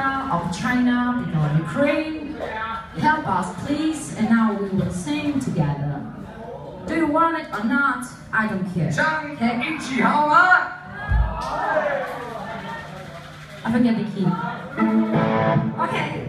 of China, people of Ukraine. Help us, please, and now we will sing together. Do you want it or not? I don't care. Okay? I forget the key. Okay.